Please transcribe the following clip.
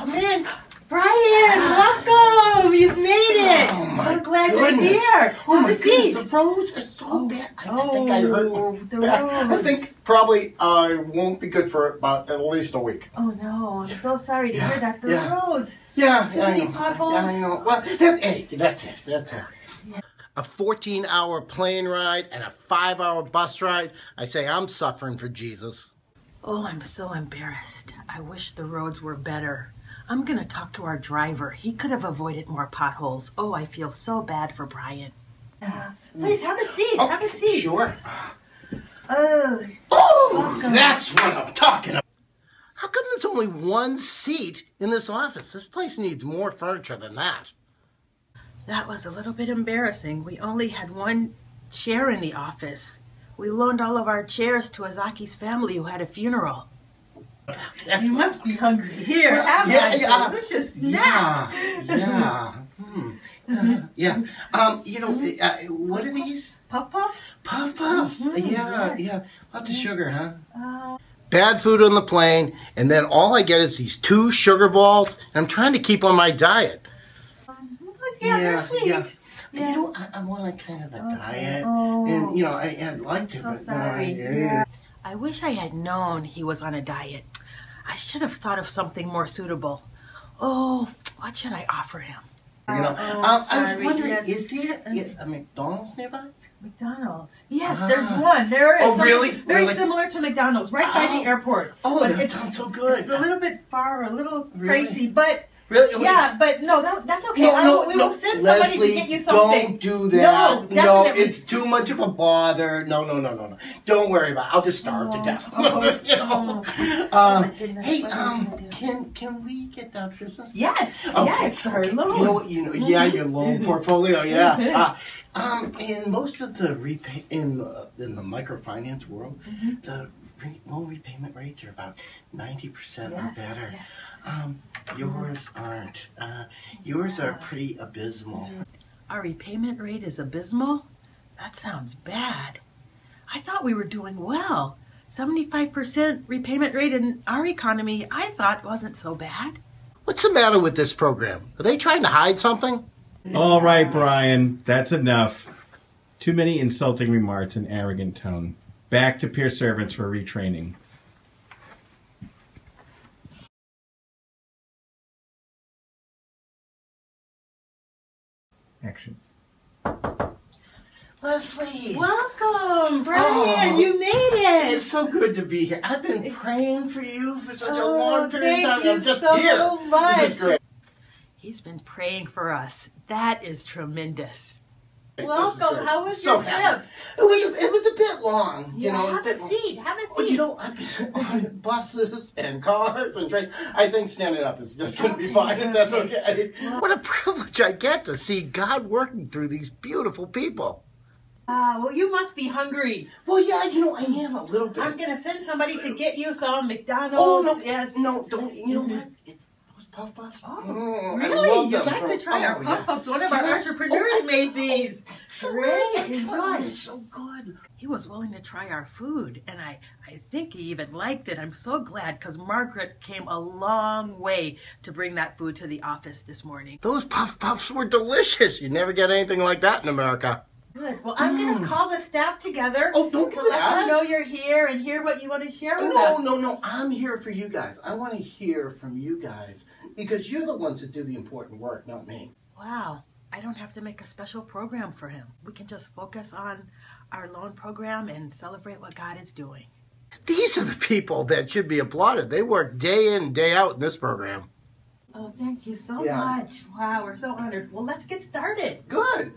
Come in. Brian, welcome. You've made it. Oh, my so glad goodness. you're here. Oh my seat. goodness, the roads are so Oh, bad. I, I think I hurt oh, my the back. I think probably I won't be good for about at least a week. Oh no, I'm so sorry to Yeah, hear that. The yeah. roads. Yeah, Too I many know. potholes? Yeah, I know. Well, that, hey, that's it. That's it. A 14 hour plane ride and a five hour bus ride. I say I'm suffering for Jesus. Oh, I'm so embarrassed. I wish the roads were better. I'm gonna talk to our driver. He could have avoided more potholes. Oh, I feel so bad for Brian. please have a seat. have a seat. Oh, Sure. Oh, Oh, that's what I'm talking about. How come there's only one seat in this office? This place needs more furniture than that. that was a little bit embarrassing. We only had one chair in the office. We loaned all of our chairs to Azaki's family who had a funeral. You must be hungry. Here, have yeah, that yeah. delicious snack. Yeah, yeah. Hmm. Uh, yeah. Um, you know, uh, what are these? Puff puff? Puff puffs. Mhm, yeah, yes. yeah. Lots of sugar, huh? Uh, Bad food on the plane, and then all I get is these two sugar balls, and I'm trying to keep on my diet. yeah, they're sweet. yeah. Yeah. You know, I, I'm on like kind of a diet, Oh. and you know, I, I'd like to, so but uh, sorry. yeah. Yeah. I wish I had known he was on a diet. I should have thought of something more suitable. Oh, what should I offer him? You know, Oh, um, I was wondering, yes. is there a McDonald's nearby? McDonald's. Yes, Ah. there's one. There is. Oh, some- really? Very Really? similar to McDonald's, right by Oh. the airport. Oh, But that sounds so good. It's a little bit far, a little Really? pricey, but Really? yeah, but no, that, that's okay. No, I no, we no. will send somebody Leslie, to get you something. Don't do that. No, definitely. it's too much of a bother. No, no, no, no, no. Don't worry about it. I'll just starve to Oh, death. oh, you know? oh. Um, my goodness, hey, um, can can we get down to business? Yes, Okay, yes, okay. You know what? You know, yeah, your loan portfolio, yeah. Uh, um, in most of the repay in the, in the microfinance world, Mm-hmm. the re- loan repayment rates are about ninety percent or better. yes. Um, yours aren't. Uh, yours are pretty abysmal. Our repayment rate is abysmal? That sounds bad. I thought we were doing well. 75% repayment rate in our economy, I thought wasn't so bad. What's the matter with this program? Are they trying to hide something? All right, Brian, that's enough. Too many insulting remarks and arrogant tone. Back to peer servants for retraining. Action. Leslie! Welcome, Brian. Oh. you made it. It's so good to be here. I've been praying for you for such a Oh, long period thank of time. you I'm just so here. much. This is great. He's been praying for us. That is tremendous. This is Welcome. How was So your happy. trip? It was it was a bit long, you Yeah, know. have bit a seat. Have a Well, seat. you know, I've been on buses and cars and trains. I think standing up is just going to be fine if that's okay. okay. What a privilege I get to see God working through these beautiful people. Ah, well, you must be hungry. Well, yeah, you know, I am a little bit. I'm gonna send somebody to get you some McDonald's. Oh no! yes. no, don't. You know what? It's those puff puffs. Oh, oh I really? You'd like to try our oh, puff yeah. puffs? One of our Yeah. entrepreneurs Oh, made these. Oh, oh, Excellent. enjoy. It's so good. He was willing to try our food, and I, I think he even liked it. I'm so glad because Margaret came a long way to bring that food to the office this morning. Those puff puffs were delicious. You never get anything like that in America. Good. Well, I'm gonna hmm. call the staff together. Oh, don't to do let them know you're here and hear what you want to share with No, us. No, no, no. I'm here for you guys. I want to hear from you guys because you're the ones that do the important work, not me. Wow. I don't have to make a special program for him. We can just focus on our loan program and celebrate what God is doing. These are the people that should be applauded. They work day in, day out in this program. Oh, thank you so Yeah. much. Wow, we're so honored. Well, let's get started. Good.